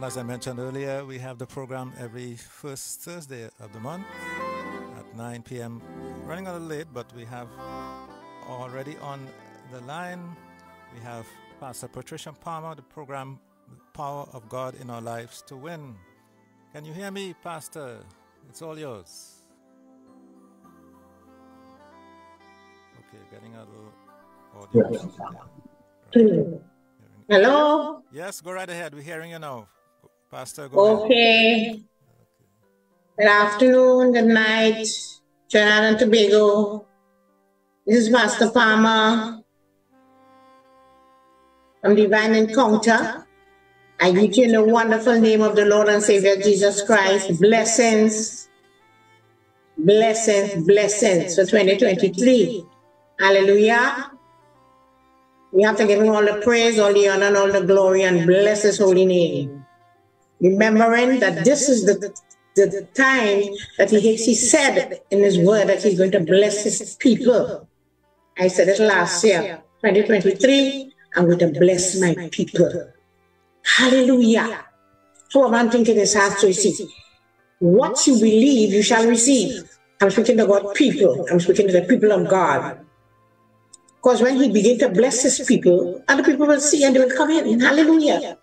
And as I mentioned earlier, we have the program every first Thursday of the month at 9 p.m. Running a little late, but we have already on the line, we have Pastor Patricia Palmer, the program Power of God in Our Lives to Win. Can you hear me, Pastor? It's all yours. Okay, getting a little audio. Hello? Yes, go right ahead. We're hearing you now. Pastor, okay. Ahead. Good afternoon, good night, Trinidad and Tobago. This is Pastor Palmer from Divine Encounter. I greet you in the wonderful name of the Lord and Savior Jesus Christ. Blessings, blessings, blessings for 2023. Hallelujah. We have to give him all the praise, all the honor, and all the glory, and bless his holy name. Remembering that this is the, the, time that he, he said in his word that he's going to bless his people. I said it last year, 2023, I'm going to bless my people. Hallelujah. So I'm thinking this has to see. What you believe, you shall receive. I'm speaking about people. I'm speaking to the people of God. Because when he begin to bless his people, other people will see and they will come in. Hallelujah.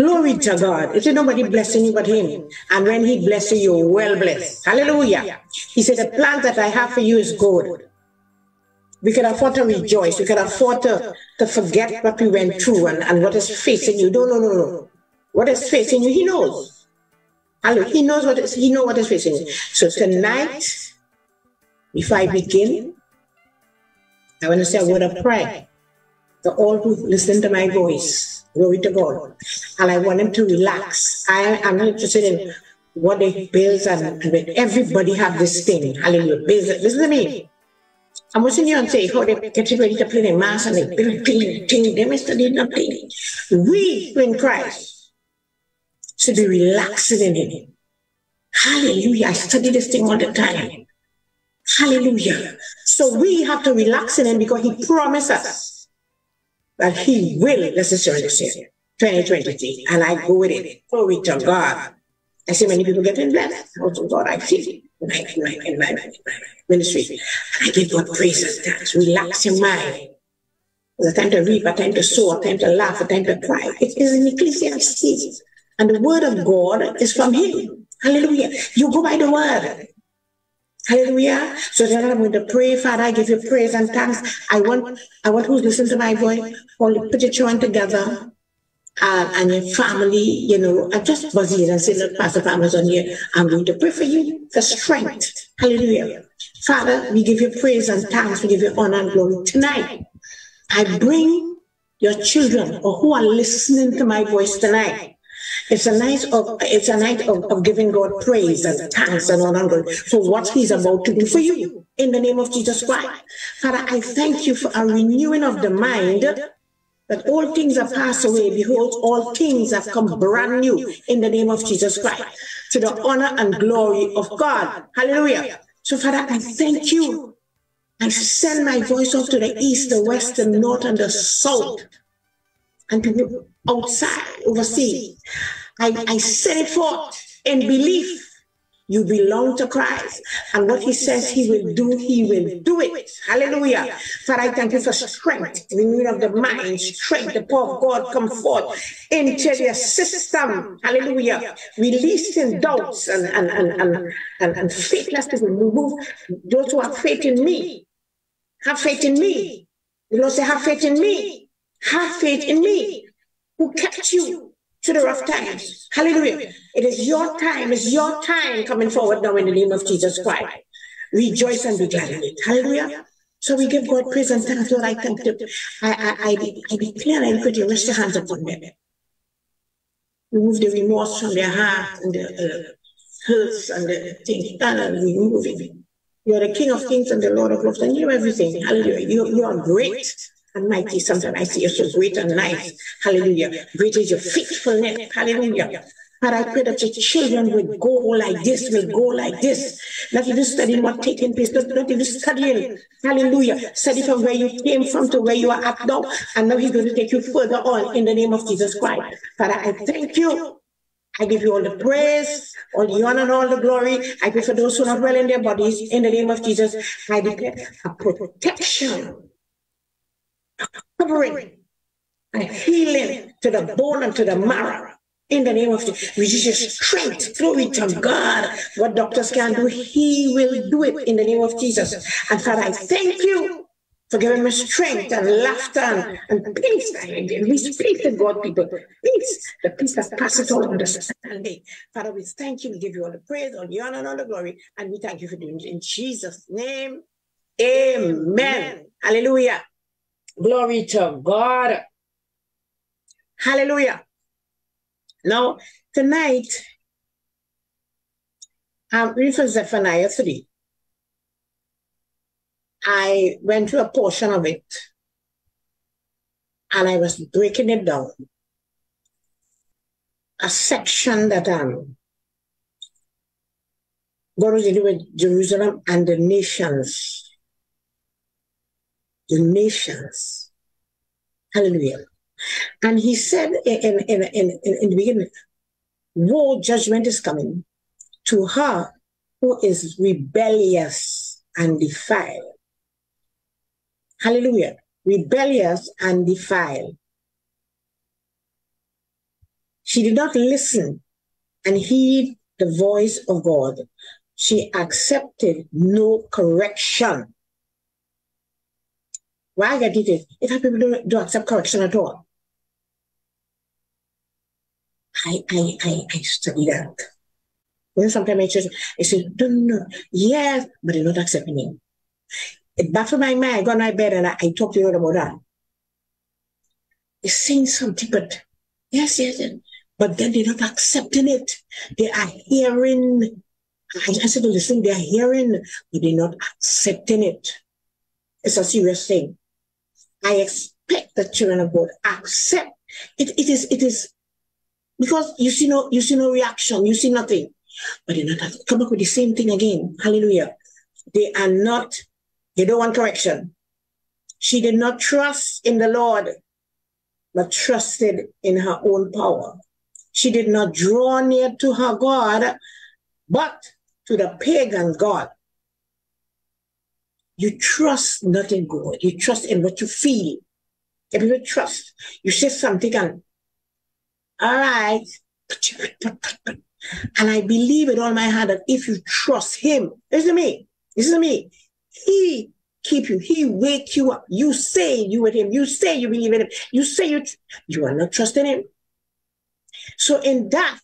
Glory to God. It's nobody blessing you but him. And when he blesses you, you're well blessed. Hallelujah. He said, the plan that I have for you is good. We can afford to rejoice. We can afford to, to forget what we went through and, and what is facing you. No, no, no, no. What is facing you, he knows. Hallelujah. He knows what is, he knows what is facing you. So tonight, before I begin, I want to say a word of prayer to all who listen to my voice. Glory to God. And I want them to relax. I am not interested in what they bills and, and everybody have this thing. Hallelujah. Bills. Listen to me. I'm watching you and say how they get ready to play the mass and they build thing, thing, they study nothing. We in Christ should be relaxing in Him. Hallelujah. I study this thing all the time. Hallelujah. So we have to relax in him because he promised us that he will necessarily save 2023. And I go with it. Glory to God. I see many people getting blessed. Also, God, I see in my, in my, in my, ministry. I give God praise and thanks. Relax your mind. A time to reap, a time to sow, a time to laugh, a time to cry. It is in Ecclesiastes. And the word of God is from him. Hallelujah. You go by the word. Hallelujah. So then I'm going to pray, Father, I give you praise and thanks. I want I want who's listening to my voice, all put your children together. Uh, and your family, you know, I just was here and say, look, Pastor Palmer's on here. I'm going to pray for you for strength. Hallelujah. Father, we give you praise and thanks. We give you honor and glory. Tonight, I bring your children or who are listening to my voice tonight it's a night of it's a night of, of giving God praise and thanks and honor for what He's about to do for you in the name of Jesus Christ. Father, I thank you for a renewing of the mind that all things are passed away. Behold, all things have come brand new in the name of Jesus Christ to the honor and glory of God. Hallelujah. So, Father, I thank you. I send my voice off to the east, the west, the north, and the south, and people outside, overseas. I, I set it forth in belief. You belong to Christ. And what he says he will do, he will do it. Hallelujah. Father, I thank you for strength, renewing of the mind, strength, the power of God come forth into your system. Hallelujah. Releasing doubts and, and, and, and, and, and faithlessness. Remove those who have faith in me. Have faith in me. The Lord say, have faith in me. Have faith in me. Who kept you to the rough times. Hallelujah. It is your time, it's your time coming forward now in the name of Jesus Christ. Rejoice and be glad in it. Hallelujah. So we give God praise and thanks, Lord. I thank you. I, I, I, I declare and put you rest your hands upon them. Remove the remorse from their heart and the uh, hurts and the things. Remove it. You are the King of Kings and the Lord of Lords, and you everything. Hallelujah. You, you are great and mighty. Sometimes I see you so great and nice. Hallelujah. Great is your faithfulness. Hallelujah. But I pray that your children will go like this, will go like this. Not even studying what taking place, not, not even studying. Hallelujah. Study from where you came from to where you are at now. And now he's going to take you further on in the name of Jesus Christ. Father, I thank you I give you all the praise, all the honor, and all the glory. I pray for those who are not well in their bodies. In the name of Jesus, I declare a protection, covering, a healing to the bone and to the marrow. In the name of Jesus, we just strength. Glory to God. What doctors can do, He will do it in the name of Jesus. And Father, I thank you for giving me strength and laughter and, peace. We speak to God, people. Peace, the peace that passes all understanding. Father, we thank you. We give you all the praise, all the honor, and all the glory. And we thank you for doing it in Jesus' name. Amen. Amen. Hallelujah. Glory to God. Hallelujah. Now, tonight, I'm reading from Zephaniah 3. I went to a portion of it and I was breaking it down. A section that um God was dealing with Jerusalem and the nations. The nations. Hallelujah. And he said in, in, in, in, the beginning, war judgment is coming to her who is rebellious and defiled Hallelujah. Rebellious and defiled. She did not listen and heed the voice of God. She accepted no correction. Why I get it if people don't, don't accept correction at all. I, I, I, I study that. When sometimes I just, I say, no, no, no, yes, but they're not accepting it. It baffled my mind. I got my bed and I, I talked to her about that. They're saying something, but yes, yes, yes. But then they're not accepting it. They are hearing. I, I said, listen, they're hearing, but they're not accepting it. It's a serious thing. I expect the children of God accept it. It is, it is because you see no, you see no reaction, you see nothing, but they're not come up with the same thing again. Hallelujah. They are not They don't want correction. She did not trust in the Lord, but trusted in her own power. She did not draw near to her God, but to the pagan God. You trust not in God. You trust in what you feel. If you trust, you say something and, all right. And I believe with all my heart that if you trust him, listen to me, listen to me, he keep you. He wake you up. You say you with him. You say you believe in him. You say you you are not trusting him. So in that,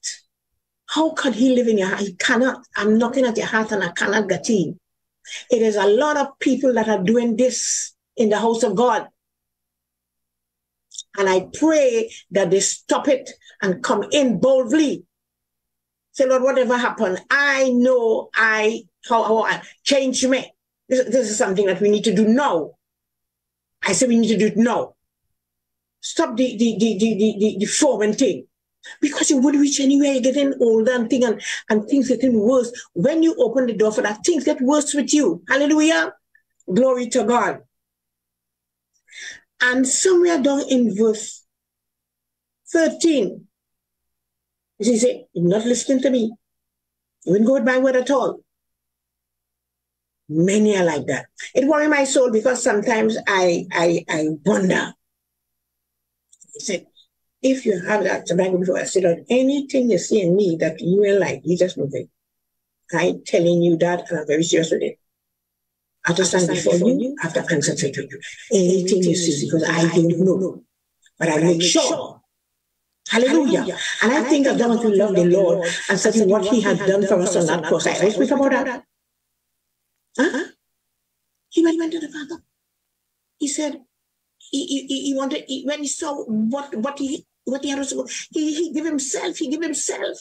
how can he live in your heart? He cannot. I'm knocking at your heart and I cannot get in. It is a lot of people that are doing this in the house of God. And I pray that they stop it and come in boldly. Say, Lord, whatever happened, I know I how, how I change me. This, this is something that we need to do now. I say we need to do it now. Stop the the the the the, the, the forming thing. Because you would reach anywhere, you're getting older and thing and, and things getting worse. When you open the door for that, things get worse with you. Hallelujah. Glory to God. And somewhere down in verse 13, he said, You're not listening to me. You didn't go with my word at all. Many are like that. It worries my soul because sometimes I I I wonder. He said, if you have that tobacco before, I said, anything you see in me that you will like, you just move it. I'm telling you that, and I'm very serious with it. I just stand before you, I have to concentrate on you. Anything you see, because I don't know. But I make sure. Hallelujah. And I think of when we love the Lord and certain what He had done for us on that cross. I speak about that. Huh? He went, went to the father. He said, he, he, he wanted, he, when he saw what, what he, what he had to he, he gave himself, he give himself.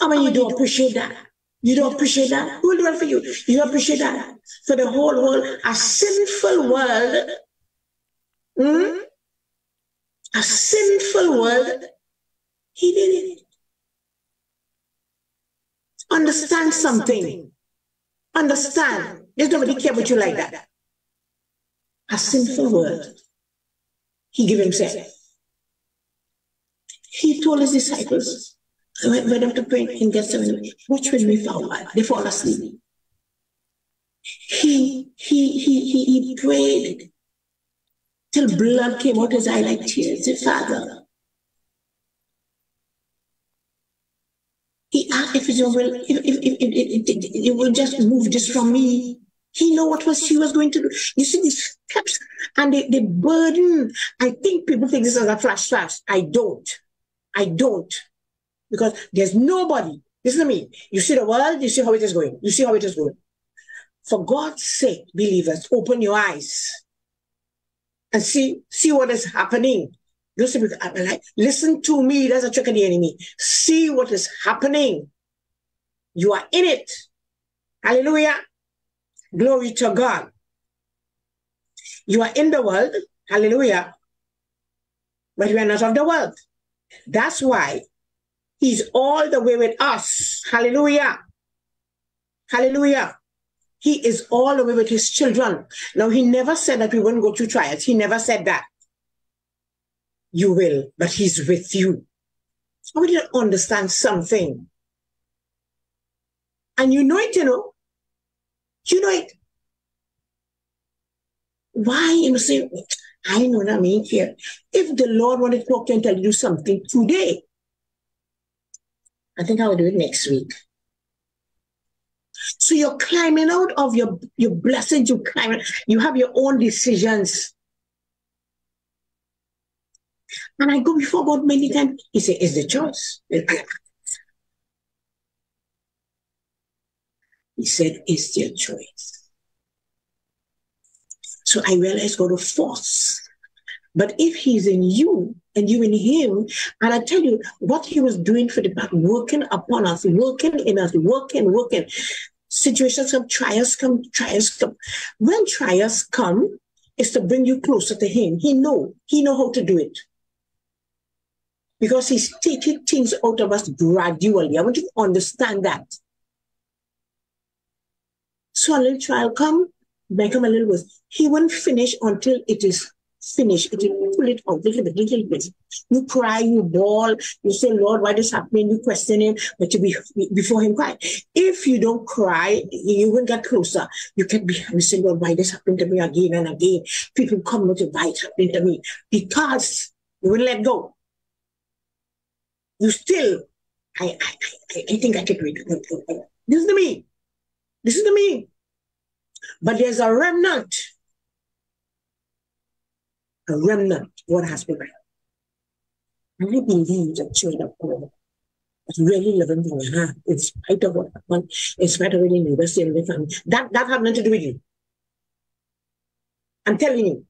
How many you don't appreciate that? You don't appreciate that? Who will do it for you? You don't appreciate that? For the whole world, a sinful world, hmm? a sinful world, he did it. Understand something. Understand. There's nobody care about you like that. A sinful world. He gave himself. He told his disciples, When, when them to pray in Gethsemane, watch for a while. They fall asleep. He, he, he, he, he prayed till blood came out of his eye like tears. He Father, he asked if it will, if, if, if, if, it will just move this from me. He know what was she was going to do. You see these steps and the, the burden. I think people think this is a flash flash. I don't. I don't. Because there's nobody. Listen to me. You see the world, you see how it is going. You see how it is going. For God's sake, believers, open your eyes and see, see what is happening. Listen, to me. That's a trick of the enemy. See what is happening. You are in it. Hallelujah. Glory to God. You are in the world. Hallelujah. But we are not of the world. That's why he's all the way with us. Hallelujah. Hallelujah. He is all the way with his children. Now, he never said that we wouldn't go through trials. He never said that. You will, but he's with you. I want you to understand something. And you know it, you know. You know it. Why you say, I know what I mean here. If the Lord wanted to talk to you and tell you something today, I think I will do it next week. So you're climbing out of your, your blessings, you climb, you have your own decisions. And I go before God many times. He said, It's the choice. He said, It's your choice. So I realized God will force. But if he's in you and you in him, and I tell you what he was doing for the back, working upon us, working in us, working, working. Situations come, trials come, trials come. When trials come, it's to bring you closer to him. He know, he know how to do it. Because he's taking things out of us gradually. I want you to understand that. So a little trial come, little worse. He won't finish until it is finished. It will pull it out little bit, little bit. You cry, you bawl, you say, Lord, why this happening? You question him, but you be before him cry. If you don't cry, you won't get closer. You can be you say, Lord, why this happened to me again and again? People come to why it happened to me. Because you will let go. You still, I I, I, I think I can read. This is the me. This is the me. But there's a remnant. A remnant, what has been. And I believe that children of God is really living from heart in spite of what happened, in spite of any neighbors in the family. That, that had nothing to do with you. I'm telling you.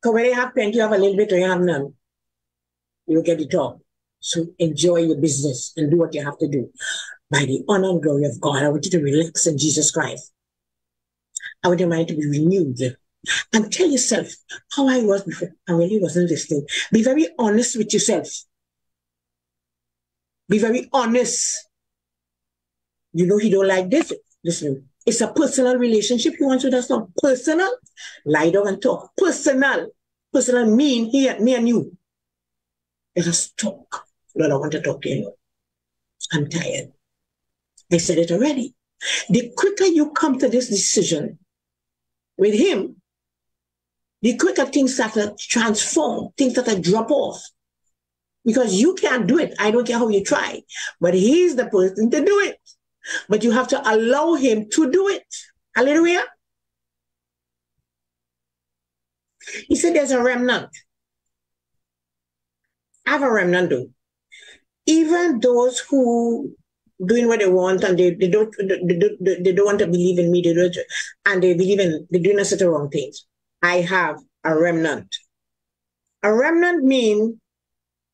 Because when you have plenty, have a little bit, or you have none. You get it all. So enjoy your business and do what you have to do. By the honor and glory of God, I want you to relax in Jesus Christ. I want your mind to be renewed. And tell yourself how I was before. I really wasn't listening. Be very honest with yourself. Be very honest. You know he don't like this. Listen, it's a personal relationship he wants with us now. Personal. Lie down and talk. Personal. Personal mean here, me and you. Let us talk. Lord, I want to talk to you. I'm tired. I said it already. The quicker you come to this decision with him, the quicker things start to transform, things start to drop off. Because you can't do it. I don't care how you try, but he's the person to do it. But you have to allow him to do it. Hallelujah. He said there's a remnant. I have a remnant though. Even those who doing what they want and they, they don't they, they, they don't want to believe in me. They don't, and they believe in they're doing a set of wrong things. I have a remnant. A remnant means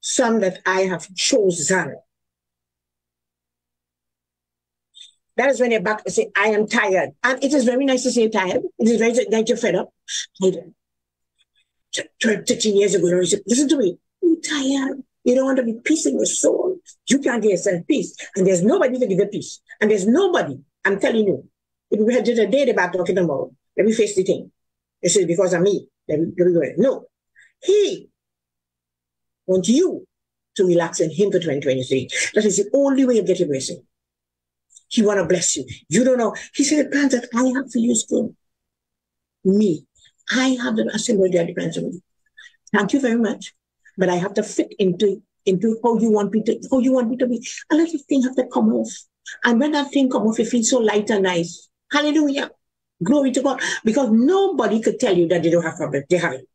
some that i have chosen. That is when you're back and say i am tired. And it is very nice to say tired. It is very nice you're fed up. 13 years ago listen to me. You tired. You don't want to be peace in your soul. You can't get yourself peace. And there's nobody to give you peace. And there's nobody, I'm telling you, if we had just a day about talking about, let me face the thing. It says because of me. Let me, let me go ahead. No. He wants you to relax in Him for 2023. That is the only way you get a blessing. He want to bless you. You don't know. He said, the plans that I have for you is good. Me. I have the assembly that depends on me. Thank you very much. But I have to fit into into how you want me to how you want me to be. A lot of things have to come off. And when that thing come off, it feels so light and nice. Hallelujah. Glory to God. Because nobody could tell you that they don't have problems. They have it.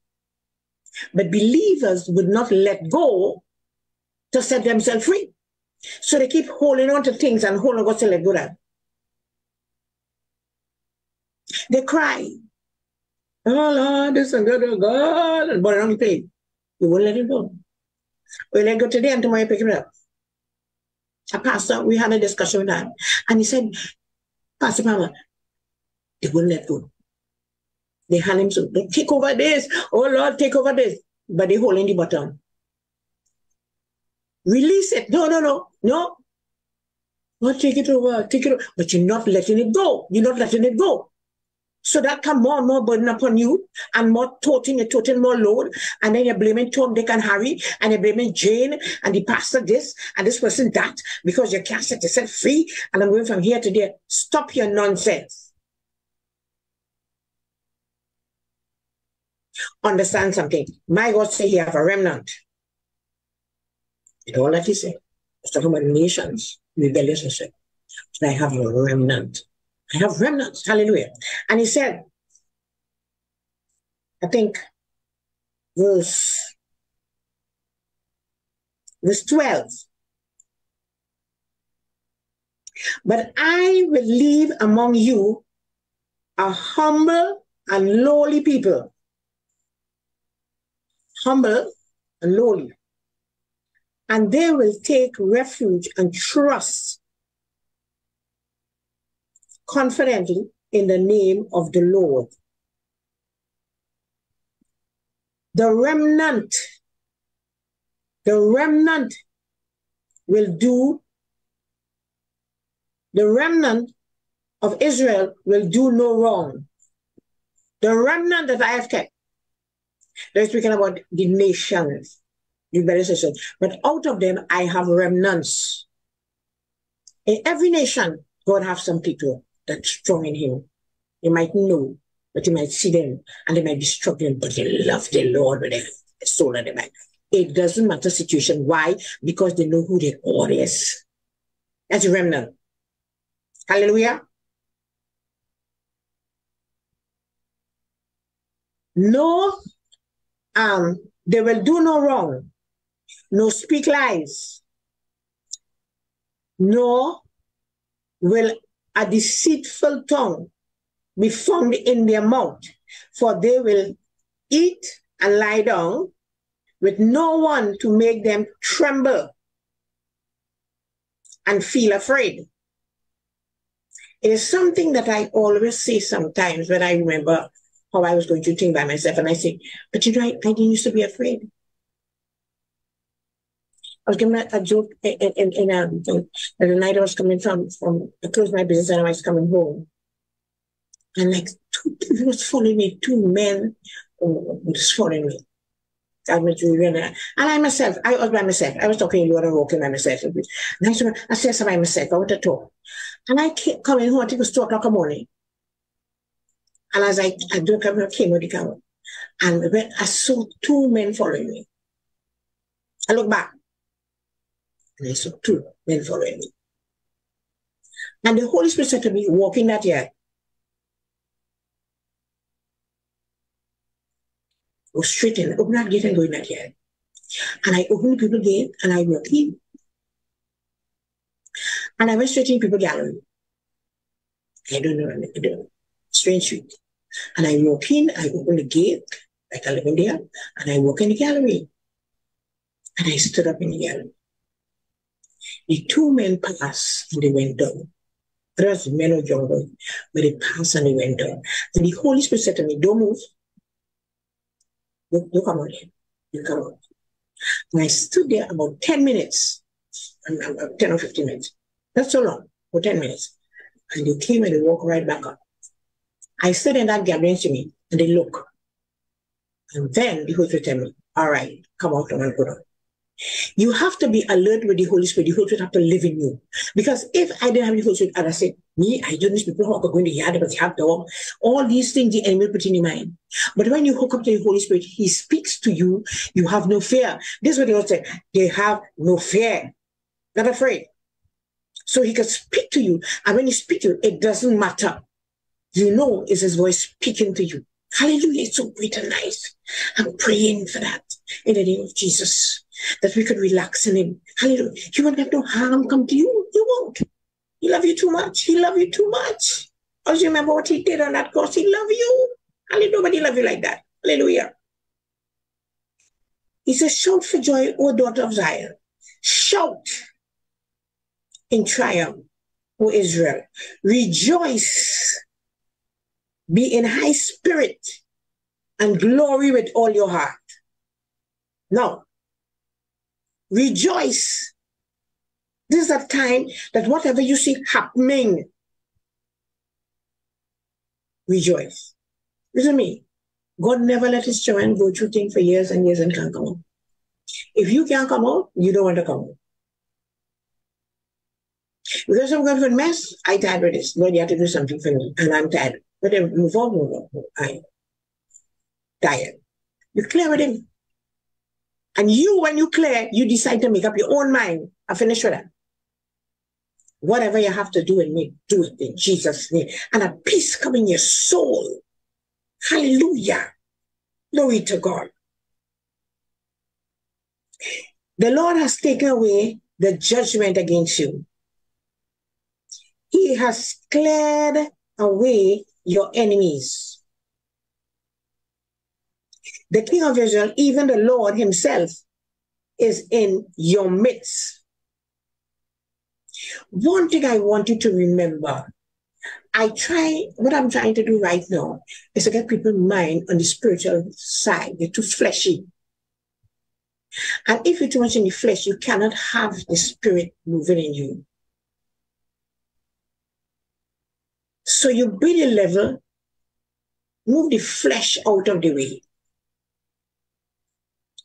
But believers would not let go to set themselves free. So they keep holding on to things and holding on to let go. They cry. Oh Lord, this is good, oh God, but it only paid. You won't let it go. We let go today and tomorrow you pick it up. A pastor, we had a discussion with him, and he said, Pastor Palmer, they won't let go. They hand him so, they take over this. Oh Lord, take over this. But they holding the bottom. Release it. No, no, no, no. Not take it over, take it over. But you're not letting it go. You're not letting it go. So that come more and more burden upon you and more toting and toting more load. And then you're blaming Tom, Dick, and Harry, and you're blaming Jane and the pastor this and this person that because you can't set yourself free. And I'm going from here to there. Stop your nonsense. Understand something. My God say he have a remnant. It all that he said. It's talking about nations, rebellious and said. I have a remnant. I have remnants. Hallelujah. And he said, I think verse verse 12. But I will leave among you a humble and lowly people. Humble and lowly and they will take refuge and trust confidently in the name of the Lord. The remnant, the remnant will do, the remnant of Israel will do no wrong. The remnant that I have kept, they're speaking about the nations the better But out of them, I have remnants. In every nation, God have some people that's strong in him. You might know, but you might see them and they might be struggling, but they love the Lord with their soul and their mind. It doesn't matter situation. Why? Because they know who their God is. That's a remnant. Hallelujah. No, um, they will do no wrong no speak lies, no will a deceitful tongue be found in their mouth, for they will eat and lie down with no one to make them tremble and feel afraid. It is something that I always say sometimes when I remember how I was going to think by myself. And I say, but you know, I, I didn't used to be afraid. I was giving a, a joke in, in, in um, the night I was coming from, from I closed my business and I was coming home. And like two people was following me, two men oh, was following me. I went to and I myself, I was by myself. I was talking you and walking by myself. And I said, I said by myself, I want to talk. And I came coming home, I think it was two o'clock in the morning. And as I, I do come, I came with the camera. And when I saw two men following me. I look back. And I two men following me. And the Holy Spirit said to me, walk in that yard. Go straight in, open that gate and go in that yard. And I opened people gate and I walked in. And I went straight in people gallery. I don't know, I don't know. Strange street. And I walk in, I open the gate, like I live in there, and I walk in the gallery. And I stood up in the gallery. The two men passed and they went down. There was men of jungle, but they passed and they went down. And the Holy Spirit said to me, Don't move. You, you come on in. You come on. And I stood there about 10 minutes, um, 10 or 15 minutes. Not so long, for 10 minutes. And they came and they walked right back up. I stood in that gathering to me and they look. And then the Holy Spirit tell me, all right, come out and go down. You have to be alert with the Holy Spirit. The Holy Spirit have to live in you. Because if I didn't have the Holy Spirit, and I said, me, I do this people who are going to yard but have dog. All these things the enemy put in your mind. But when you hook up to the Holy Spirit, He speaks to you. You have no fear. This is what He say. They have no fear. Not afraid. So He can speak to you. And when He speaks to you, it doesn't matter. You know it's His voice speaking to you. Hallelujah. It's so great and nice. I'm praying for that in the name of Jesus that we could relax in him. Hallelujah. He won't have no harm come to you. You won't. He love you too much. He love you too much. Also remember what he did on that cross. He love you. Hallelujah. Nobody love you like that. Hallelujah. He says, shout for joy, O daughter of Zion. Shout in triumph, O Israel. Rejoice. Be in high spirit and glory with all your heart. Now, Rejoice. This is a time that whatever you see happening, rejoice. Listen to me. God never let his children go through things for years and years and can't come out. If you can't come out, you don't want to come out. Because I'm going a mess, I tired with this. Lord, you have to do something for me, and I'm tired. But then move on, move on. I'm tired. You clear with him. And you, when you clear, you decide to make up your own mind. I finish with that. Whatever you have to do in me, do it in Jesus' name. And a peace come in your soul. Hallelujah. Glory to God. The Lord has taken away the judgment against you. He has cleared away your enemies the King of Israel, even the Lord himself, is in your midst. One thing I want you to remember, I try, what I'm trying to do right now is to get people's mind on the spiritual side. They're too fleshy. And if you're too much in the flesh, you cannot have the spirit moving in you. So you build a level, move the flesh out of the way.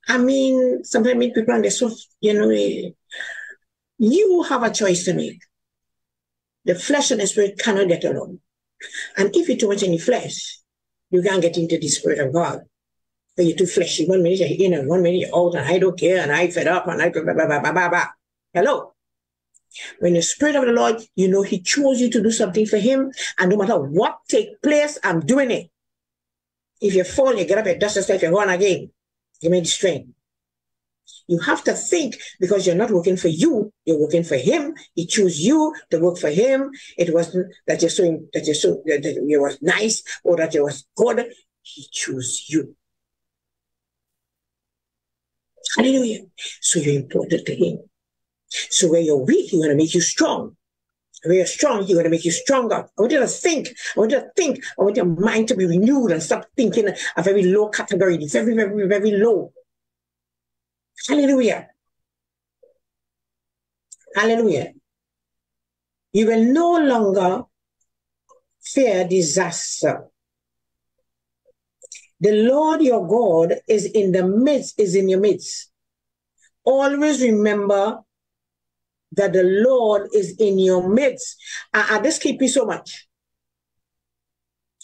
I mean, sometimes I meet people and they're so, you know, eh, you have a choice to make. The flesh and the spirit cannot get along. And if you're too much in the flesh, you can't get into the spirit of God. But you're too fleshy. One minute you're in and one minute you're out and I don't care and I fed up and I blah, blah, blah, blah, blah, blah. Hello. When the Spirit of the Lord, you know He chose you to do something for Him, and no matter what take place, I'm doing it. If you fall, you get up, and dust yourself, you're going again. Give me the strength. You have to think because you're not working for you, you're working for him. He chose you to work for him. It wasn't that you're so that you're so that, you was nice or that you was good. He chose you. Hallelujah. So you're important to him. So where you're weak, he's gonna make you strong. Where you're strong, he's gonna make you stronger. I want you to think. I want you to think. I want your mind to be renewed and stop thinking a very low category. Very, very, very low. Hallelujah. Hallelujah. You will no longer fear disaster. The Lord your God is in the midst, is in your midst. Always remember that the Lord is in your midst. And, and this keep you so much.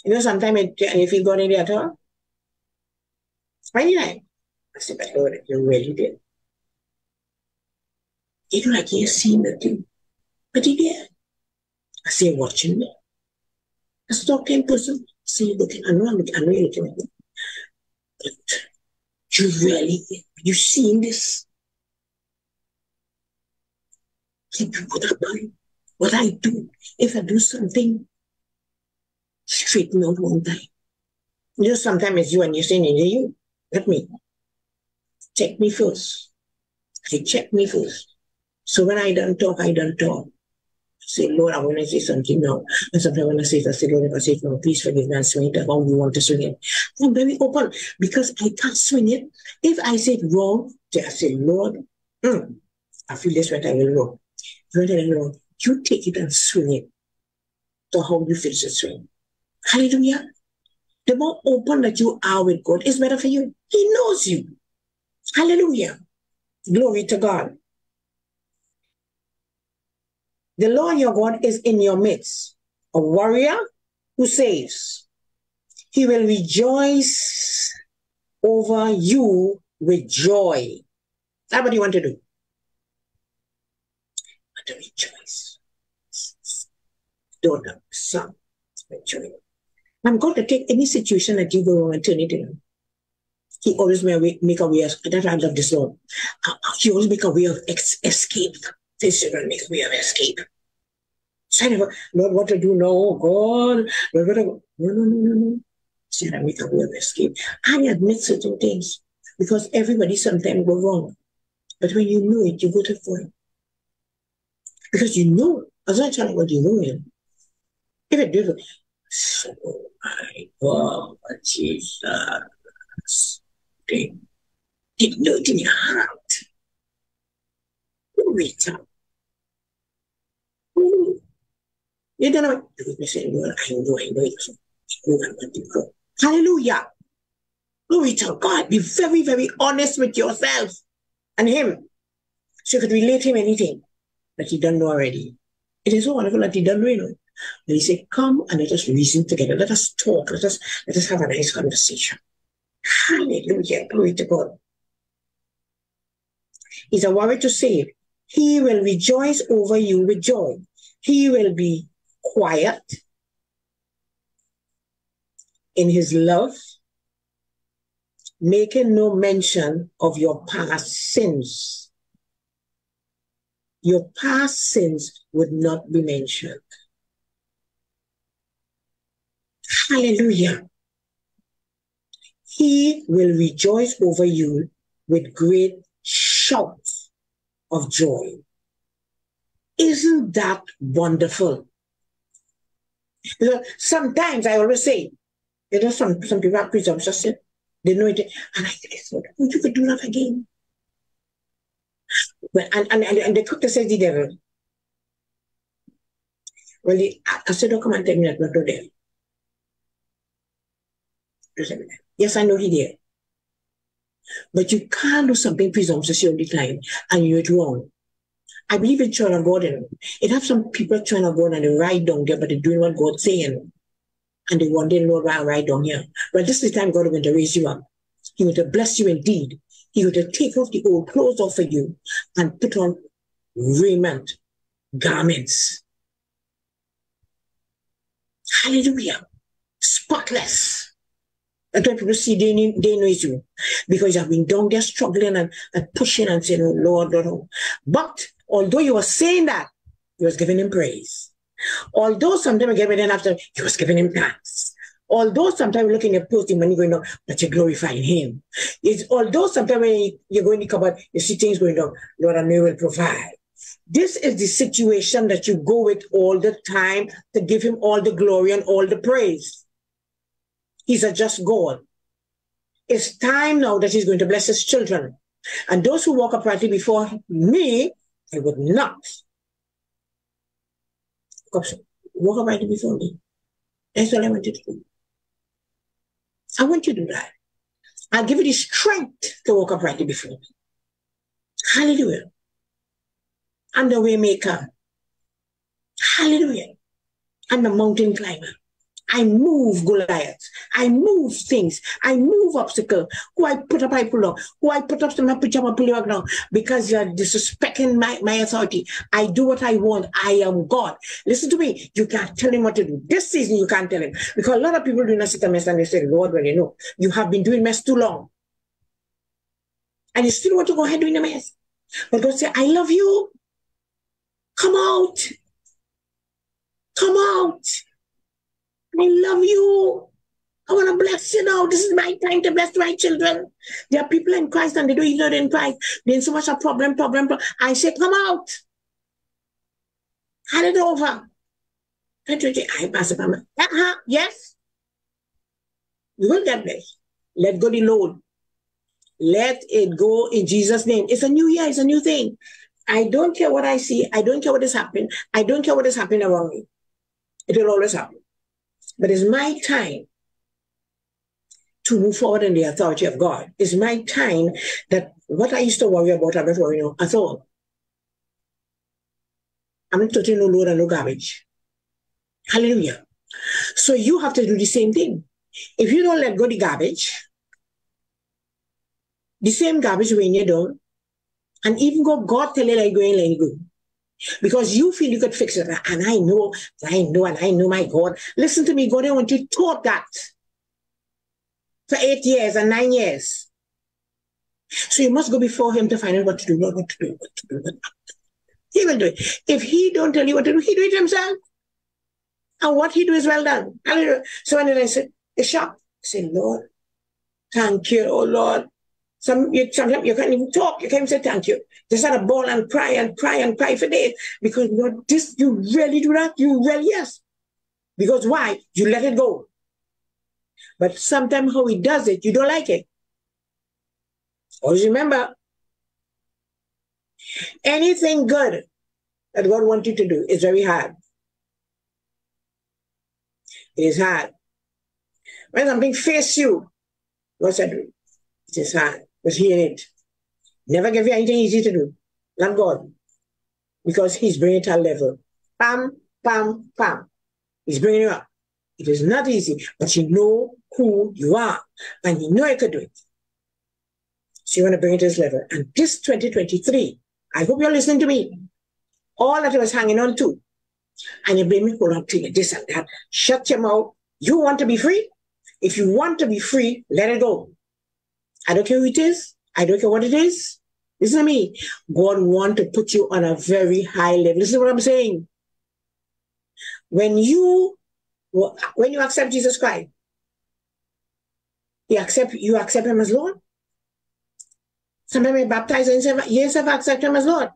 You know, sometimes if you go in there at all, right? I said, but Lord, you really did. You know, like you see nothing. But he did. I say, watching me. I okay, in person. I say, looking, I know I'm looking, I know you're looking at me. But you really, you seen this? Like, what I, what I do, if I do something, straighten out one time. You know, sometimes it's you and you're saying, you, let me check me first. He check me first. So when I don't talk, I don't talk. Say, Lord, I want to say something now. And sometimes when I say it, I say, Lord, if I say it now, please forgive me and swing it how you want to swing it. I'm very open because I can't swing it. If I say it wrong, I say, Lord, mm, I feel this right, I will wrong. You take it and swing it to how you feel to swing. Hallelujah. The more open that you are with God, is better for you. He knows you. Hallelujah. Glory to God. The Lord your God is in your midst, a warrior who saves. He will rejoice over you with joy. That's what you want to do. Want to rejoice. Daughter, son, rejoice. I'm going to take any situation that you go and turn it around. He always make a way. Why I love this Lord. Uh, uh, he always make a way of ex- escape. This is going make a way of escape. So I never, Lord, what to do now? God, Lord, what to, no, no, no, no, no. I make a way of escape. I admit certain things because everybody sometimes go wrong. But when you know it, you go to for it. Because you know, as I tell you what you know it. If it did, so my God, Jesus they did not in your heart. Glory to You don't know. You say, well, I know, I know. You want to go. Hallelujah. Glory to God. Be very, very honest with yourself and Him. So you could relate Him anything that you don't know already. It is so wonderful that you don't know. And he said, Come and let us reason together. Let us talk. Let us let us have a nice conversation. Hallelujah. Glory to God. He's a warrior to save. He will rejoice over you with joy. He will be quiet in his love, making no mention of your past sins. Your past sins would not be mentioned. Hallelujah. He will rejoice over you with great shouts of joy. Isn't that wonderful? You know, sometimes I always say, you know, some, some people are presumptuous, they know it, and I thought, oh, you could do that again. But, and, and, and, and the quick says the devil. Well, the, I said, don't come and tell me that not to devil. Yes, I know he did. But you can't do something presumptuous the time and you're wrong. I believe in trying to God. And it have some people trying to God and they write down there, but they're doing what God's saying. And they want to why I write down here. But this is the time God is going to raise you up. He will to bless you indeed. He to take off the old clothes off of you and put on raiment, garments. Hallelujah. Spotless. That's why people see they, they know it's you. Because you have been down there struggling and, and pushing and saying, oh, Lord, Lord, Lord. But although you were saying that, you was giving him praise. Although sometimes you get in after, you was giving him thanks. Although sometimes you're looking at posting money going on, but you're glorifying him. It's although sometimes when you're going to cupboard, you see things going on, Lord, I know will provide. This is the situation that you go with all the time to give him all the glory and all the praise. He's a just God. It's time now that he's going to bless his children. And those who walk uprightly before me, I would not. Walk uprightly before me. That's what I wanted to do. I want you to do that. I'll give you the strength to walk uprightly before me. Hallelujah. I'm the way maker. Hallelujah. I'm the mountain climber. I move Goliath. I move things. I move obstacles. Who I put up, I pull up. Who I put up, I put up, I pull now. Because you're disrespecting my, my authority. I do what I want. I am God. Listen to me. You can't tell him what to do. This season, you can't tell him. Because a lot of people do not sit a mess and they say, Lord, well, you know, you have been doing mess too long. And you still want to go ahead doing the mess. But God say, I love you. Come out. Come out. I love you. I want to bless you now. This is my time to bless my children. There are people in Christ and they don't even know in Christ. There's so much a problem, problem, problem. I say, come out. Hand it over. I pass it Uh-huh. Yes. You will get blessed. Let go the load. Let it go in Jesus' name. It's a new year. It's a new thing. I don't care what I see. I don't care what is happening. I don't care what is happening around me. It will always happen. But it's my time to move forward in the authority of God. It's my time that what I used to worry about, I'm not worrying at all. I'm not touching no load and no garbage. Hallelujah. So you have to do the same thing. If you don't let go the garbage, the same garbage when you're done, and even go God tell you like going let go. Because you feel you could fix it. And I know, I know, and I know my God. Listen to me, God, I want you taught that for eight years and nine years. So you must go before him to find out what to do, what to do, what to do. What to do. He will do it. If he don't tell you what to do, he do it himself. And what he do is well done. So when I said, the shop, I say, Lord, thank you, oh Lord. Some you sometimes you can't even talk, you can't even say thank you. Just had a ball and cry and cry and cry for days. Because Lord, this you really do that? You really yes. Because why? You let it go. But sometimes how he does it, you don't like it. Always remember, anything good that God wants you to do is very hard. It is hard. When something face you, God said, it is hard. But he in it. Never give you anything easy to do. Not God. Because he's bringing it to a level. Pam, pam, pam. He's bringing you up. It is not easy, but you know who you are and you know you could do it. So you want to bring it to this level. And this 2023, I hope you're listening to me. All that I was hanging on to, and you blame me on to you, this and that. Shut your mouth. You want to be free? If you want to be free, let it go. I don't care who it is. I don't care what it is. Listen to me. God want to put you on a very high level. Listen to what I'm saying. When you when you accept Jesus Christ, you accept you accept him as Lord. Sometimes we baptize and say, Yes, I've accepted him as Lord.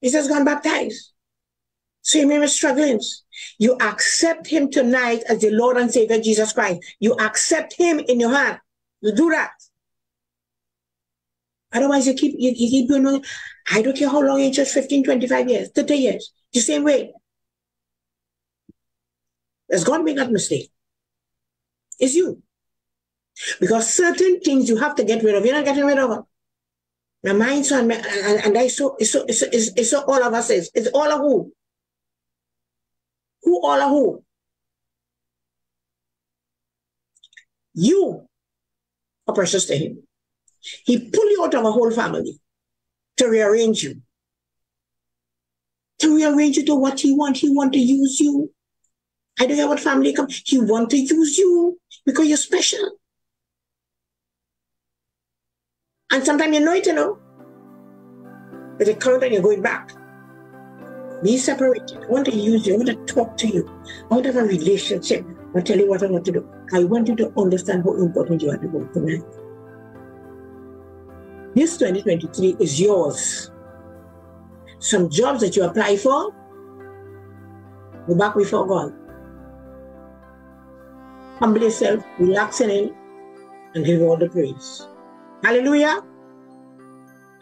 He says, Go and baptize. So you may be struggling. You accept him tonight as the Lord and Savior Jesus Christ. You accept him in your heart. You do that. Otherwise, you keep you, you keep doing. I don't care how long it's just 15, 25 years, 30 years, the same way. There's God make that mistake. It's you. Because certain things you have to get rid of, you're not getting rid of them. My mind's on and, and I so it's so it's, it's, it's so all of us is. It's all of who? Who all of who? You are precious to him. He pull you out of a whole family to rearrange you. To rearrange you to what he want. He want to use you. I don't care what family come. He want to use you because you're special. And sometimes you know it, you know. But it comes and you're going back. Be separated. I want to use you. I want to talk to you. I want to have a relationship. I'll tell you what I want to do. I want you to understand how important you are to God tonight. This 2023 is yours. Some jobs that you apply for, go back before God. Humble yourself, relax in Him, and give all the praise. Hallelujah.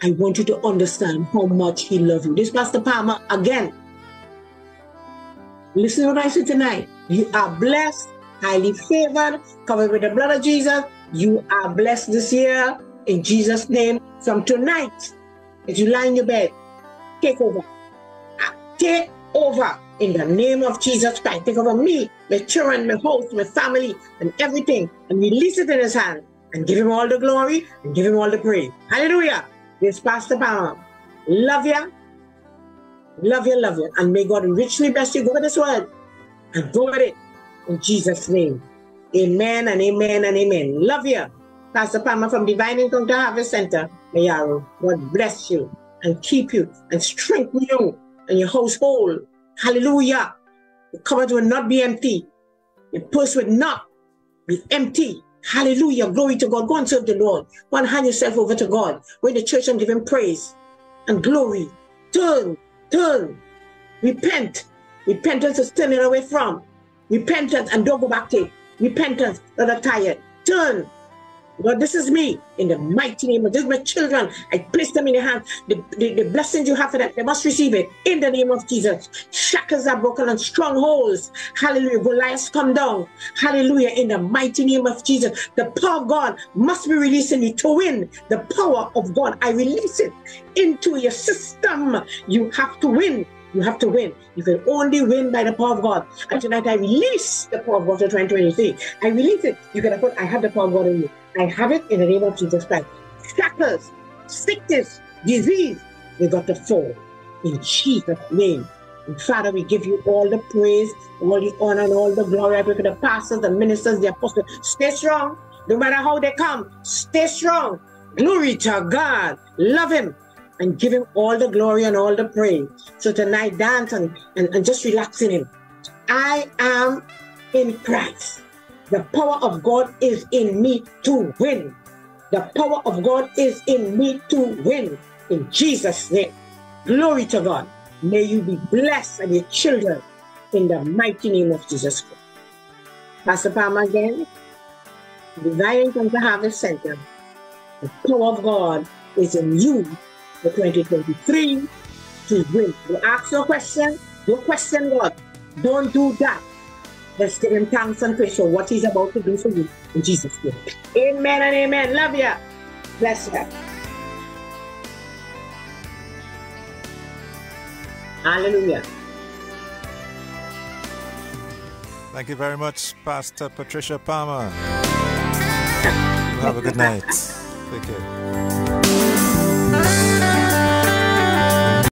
I want you to understand how much He loves you. This Pastor Palmer again. Listen to what I say tonight. You are blessed, highly favored, covered with the blood of Jesus. You are blessed this year in Jesus' name. From tonight, as you lie in your bed, take over. Take over in the name of Jesus Christ. Take over me, my children, my host, my family, and everything, and release it in His hand and give him all the glory and give him all the praise. Hallelujah. This Pastor Palmer. Love you. Love you, love you. And may God richly bless you. Go with this word and go with it in Jesus' name. Amen and amen and amen. Love you. Pastor Palmer from Divine Encounter Harvest Center, May Mayaro. God bless you and keep you and strengthen you and your household. Hallelujah. The cupboard will not be empty. Your purse will not be empty. Hallelujah. Glory to God. Go and serve the Lord. Go and hand yourself over to God. Go in the church and give him praise and glory. Turn, turn, repent. Repentance is turning away from. Repentance and don't go back to it. Repentance, not tired. Turn Lord, this is me in the mighty name of this is my children. I place them in your hand. The, the, the, blessings you have for them, they must receive it in the name of Jesus. Shackles are broken and strongholds. Hallelujah. Goliaths come down. Hallelujah. In the mighty name of Jesus. The power of God must be released in you to win. The power of God. I release it into your system. You have to win. You have to win. You can only win by the power of God. And tonight I release the power of God to 2023. I release it. You can put, I have the power of God in you. I have it in the name of Jesus Christ. Shackles, sickness, disease, they got to fall in Jesus' name. And Father, we give you all the praise, all the honor, and all the glory. I pray for the pastors, the ministers, the apostles. Stay strong. No matter how they come, stay strong. Glory to God. Love Him and give Him all the glory and all the praise. So tonight, dance and, and, and just relax in Him. I am in Christ. The power of God is in me to win. The power of God is in me to win. In Jesus' name. Glory to God. May you be blessed and your children in the mighty name of Jesus Christ. Pastor Palmer again. Divine Encounter Harvest Center. The power of God is in you for 2023 to win. You ask your question, your question God. Don't do that. Let's give him thanks and praise for what he's about to do for you in Jesus' name. Amen and amen. Love you. Bless you. Hallelujah. Thank you very much, Pastor Patricia Palmer. Have a good night. Take care.